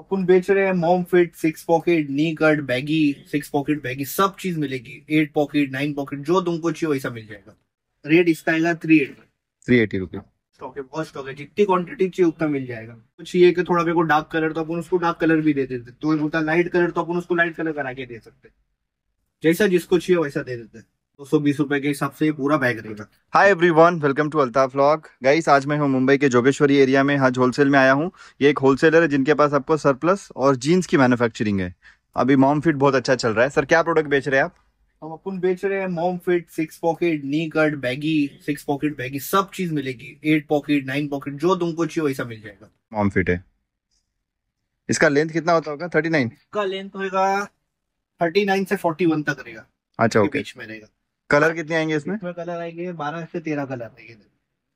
अपन बेच रहे हैं mom fit six pocket knee cut baggy six pocket baggy सब चीज़ मिलेगी। एट पॉकेट नाइन पॉकेट जो तुमको चाहिए वैसा मिल जाएगा। रेट इसका आएगा three eight three eighty rupees stock है बहुत स्टॉक है। जितनी क्वांटिटी चाहिए उतना मिल जाएगा। कुछ चाहिए कि थोड़ा मेरे को डार्क कलर तो अपन उसको डार्क कलर भी दे देते। तो बोलता लाइट कलर तो अपन उसको लाइट कलर करा के दे सकते। जैसा जिसको चाहिए वैसा दे देते। दो सौ बीस रुपए के हिसाब से पूरा बैग रहेगा। Hi everyone welcome to Altaf vlog guys आज मैं हूँ मुंबई के जोगेश्वरी एरिया में आज होलसेल में आया हूँ। ये एक होलसेलर है जिनके पास आपको सरप्लस और जीन्स की मैन्युफैक्चरिंग है। अभी मॉम फिट बहुत अच्छा चल रहा है। सर क्या प्रोडक्ट बेच रहे हैं आप? हम अपन बेच रहे हैं mom fit six pocket knee cut baggy six pocket baggy सब चीज़ मिलेगी। एट पॉकेट नाइन पॉकेट जो तुमको चाहिए वैसा मिल जाएगा। मॉम फिट है। इसका लेंथ कितना होता होगा? थर्टी नाइन इसका लेंथ होगा थर्टी नाइन से फोर्टी वन तक रहेगा। अच्छा ओके बीच में रहेगा। कलर कितने आएँगे इसमें? इसमें कलर आएँगे बारह से तेरह कलर आएँगे।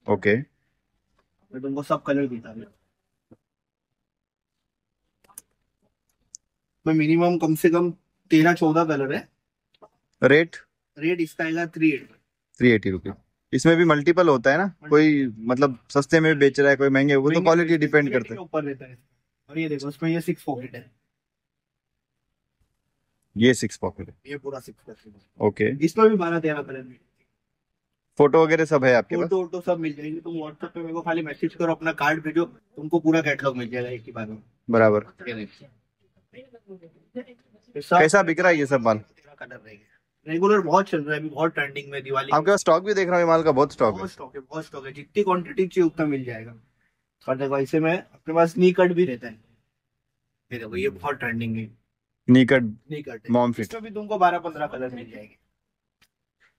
ओके। मैं तुमको सब कलर दिखा हूँ। मैं मिनिमम कम से कम तेरह चौदह कलर है। रेट रेट इसका आएगा three eight three eighty rupees इसमें भी मल्टीपल होता है ना? कोई मतलब सस्ते में बेच रहा है कोई महँगे वो तो क्वालिटी डिपेंड करता है। ऊपर रहता है। और ये देखो इसमें ये सिक्स पॉकेट है। ये सिक्स पॉकेट है। ये पूरा सिक्स पॉकेट ओके इसमें भी बारह तेरह कलर मिलेंगे फ़ोटो वगैरह सब है आपके पास? फ़ोटो वोटो सब मिल जाएगी। तुम व्हाट्सएप पे मेरे को खाली मैसेज करो अपना कार्ड भेजो तुमको पूरा कैटलॉग मिल जाएगा एक ही बार में। बराबर। कैसा बिक रहा है ये सब माल? कलर रहेंगे रेगुलर बहुत चल रहा है अभी बहुत ट्रेंडिंग में दिवाली। आपके पास स्टॉक भी देख रहा हूँ माल का बहुत स्टॉक है। बहुत स्टॉक है बहुत स्टॉक है। जितनी क्वांटिटी चाहिए उतना मिल जाएगा। और देखो ऐसे में अपने पास नी कट भी रहता है। देखो ये बहुत ट्रेंडिंग है। नीकट मॉम फिट इसमें भी तुमको बारह पंद्रह कलर मिल जाएँगे।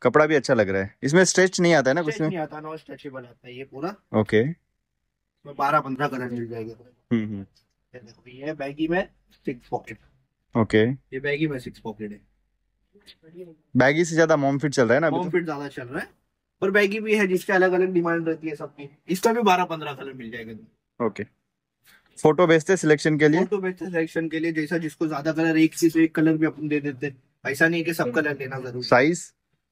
कपड़ा भी अच्छा लग रहा है। इसमें स्ट्रेच नहीं आता है ना कुछ नहीं आता स्ट्रेचेबल आता है ये पूरा। ओके इसमें बारह पंद्रह कलर मिल जाएँगे हम्म हम्म। ये बैगी में सिक्स पॉकेट ओके ये बैगी में सिक्स पॉकेट है। बैगी से ज़्यादा मॉम फिट चल रहा है ना अभी होम फिट ज़्यादा चल रहा है। पर बैगी भी है जिसके अलग अलग डिमांड रहती है सबकी। इसका भी बारह पंद्रह कलर मिल जाएगा तो ओके फ़ोटो भेजते सिलेक्शन के लिए? फ़ोटो बेस्ट सिलेक्शन के लिए जैसा जिसको ज़्यादा कलर एक से एक कलर भी अपन दे देते ऐसा नहीं है कि सब कलर लेना ज़रूरी साइज़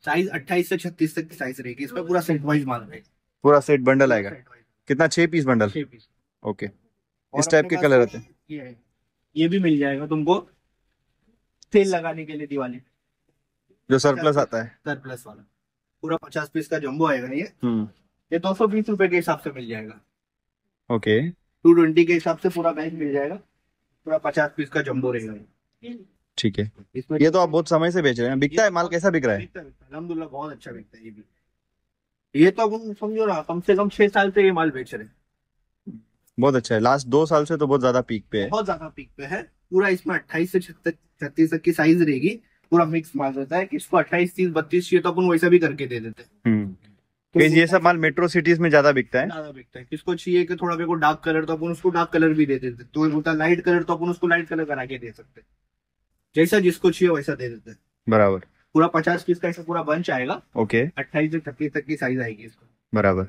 साइज़ 28 से 36 तक की साइज़ रहेगी। इसमें पूरा सेट वाइज माल रहेगा। पूरा सेट बंडल आएगा। कितना? छह पीस बंडल piece। ओके इस टाइप के कलर होते हैं। ये भी मिल जाएगा तुमको सेल लगाने के लिए दिवाली। जो सरप्लस आता है। सरप्लस वाला। पूरा पचास पीस का जम्बो आएगा ये। हम्म। ये दो सौ बीस रूपए के हिसाब से मिल जाएगा। ओके टू ट्वेंटी के हिसाब से पूरा बैग मिल जाएगा। पूरा पचास पीस का जम्बो रहेगा। ठीक है। इसमें ये तो आप बहुत समय से बेच रहे हैं। बिकता है? माल कैसा बिक रहा है। अलहमदुलिल्लाह बहुत अच्छा बिकता है ये भी। ये तो अपन समझो ना कम से कम छह साल से ये माल बेच रहे हैं। बहुत अच्छा है। लास्ट दो साल से तो बहुत ज़्यादा पीक पे है। बहुत ज़्यादा पीक पे है। पूरा इसमें अट्ठाईस से छत्तीस तक की साइज़ रहेगी। पूरा मिक्स माल रहता है। किसको अट्ठाईस तीस बत्तीस चाहिए तो अपन वैसा भी करके दे देते हैं। कि ये सब माल मेट्रो सिटीज़ में ज़्यादा बिकता है? ज़्यादा बिकता है। किसको चाहिए कि थोड़ा मेरे को डार्क कलर तो अपन उसको डार्क कलर भी दे देते तो बोलता लाइट कलर तो अपन उसको लाइट कलर करा के दे सकते हैं। जैसा जिसको चाहिए वैसा दे देते हैं। बराबर। पूरा पचास पीस का ऐसा पूरा बंच आएगा। ओके। अट्ठाईस से छत्तीस तक की साइज़ आएगी इसको। बराबर।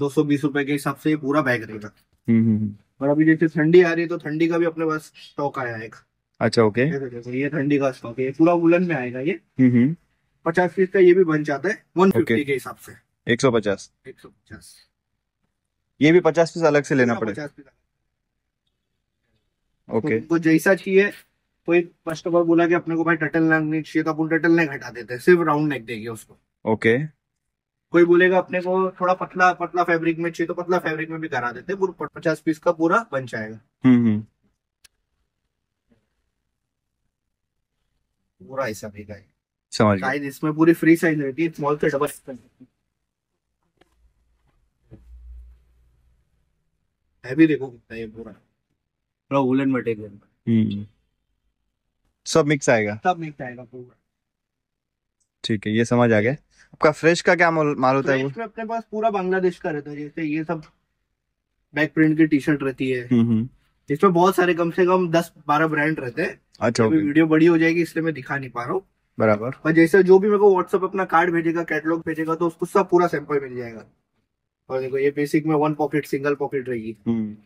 दो सौ बीस रूपए के हिसाब से पूरा बैग रहेगा। हम्म हम्म, हम्म। और अभी जैसे ठंडी आ रही है तो ठंडी का भी अपने पास स्टॉक आया है अच्छा ओके। ये ठंडी का स्टॉक है। पूरा वुलन में आएगा ये। पचास पीस का ये भी बन जाता है वन फिफ्टी के हिसाब से। एक सौ पचास। एक सौ पचास। ये भी पचास पीस अलग से लेना पड़ेगा। ओके। तो जैसा चाहिए कोई कस्टमर बोला कि अपने को भाई टटल नेक नहीं चाहिए तो अपन टटल नेक हटा देते हैं सिर्फ़ राउंड नेक देंगे उसको। ओके। कोई बोलेगा अपने को थोड़ा पतला पतला फैब्रिक में चाहिए तो पतला फैब्रिक में भी करा देते हैं पचास पीस का पूरा बन जाएगा। हम्म हम्म। पूरा ऐसा भी है। समझ इसमें पूरी फ्री साइज़ रहती है स्मॉल से डबल हैवी देखो कितना ये पूरा। पूरा वुलन मटेरियल हम्म। सब मिक्स आएगा। सब मिक्स आएगा पूरा। ठीक है ये समझ आ गया। आपका फ्रेश का क्या माल होता है वो? अपने पास पूरा बांग्लादेश का रहता है जैसे ये सब बैक प्रिंट की टी शर्ट रहती है। हम्म हम्म। इसमें बहुत सारे कम से कम दस बारह ब्रांड रहते हैं। अच्छा अभी वीडियो बड़ी हो जाएगी इसलिए मैं दिखा नहीं पा रहा हूँ। बराबर। पर जैसे जो भी मेरे को व्हाट्सएप अपना कार्ड भेजेगा कैटलॉग भेजेगा तो उसको सब पूरा सैंपल मिल जाएगा। और देखो ये बेसिक में वन पॉकेट सिंगल पॉकेट रहेगी। हम्म।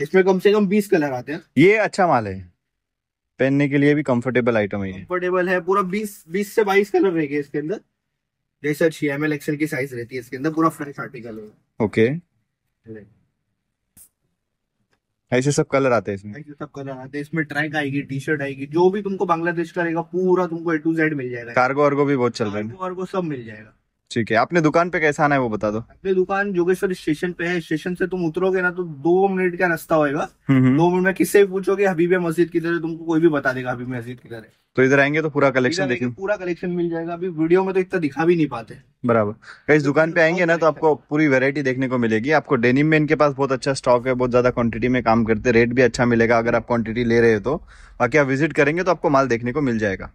इसमें कम से कम बीस कलर आते हैं। ये अच्छा माल है। पहनने के लिए भी कंफर्टेबल आइटम है कंफर्टेबल है पूरा बीस बीस से बाईस कलर रहेंगे इसके अंदर। जैसा अच्छी एम एल एक्सएल की साइज़ रहती है इसके अंदर पूरा फ्रेश आर्टिकल है। ओके ऐसे सब कलर आते हैं इसमें? ऐसे सब कलर आते हैं। इसमें ट्रैक आएगी टी शर्ट आएगी जो भी तुमको बांग्लादेश का रहेगा पूरा तुमको ए टू जेड मिल जाएगा। कार्गो वर्गो भी बहुत चल रहा है। कार्गो वार्गो सब मिल जाएगा। ठीक है। आपने दुकान पे कैसे आना है वो बता दो। अपनी दुकान जोगेश्वर स्टेशन पे है। स्टेशन से तुम उतरोगे ना तो दो मिनट का रास्ता होएगा। हम्म, हम्म। दो मिनट में किससे भी पूछोगे हबीबिया मस्जिद किधर है तुमको कोई भी बता देगा हबीबिया मस्जिद किधर है तो इधर आएँगे तो पूरा कलेक्शन आएँगे, देखेंगे। पूरा कलेक्शन मिल जाएगा। अभी वीडियो में तो इतना दिखा भी नहीं पाते। बराबर। गाइस दुकान पे आएँगे ना तो आपको पूरी वैरायटी देखने को मिलेगी। आपको डेनिम में इनके पास बहुत अच्छा स्टॉक है बहुत ज़्यादा क्वांटिटी में काम करते रेट भी अच्छा मिलेगा अगर आप क्वांटिटी ले रहे हो तो। बाकी आप विज़िट करेंगे तो आपको माल देखने को मिल जाएगा।